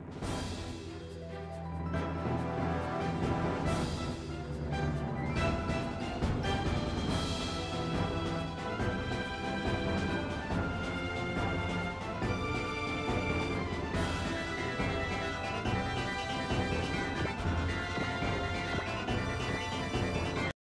you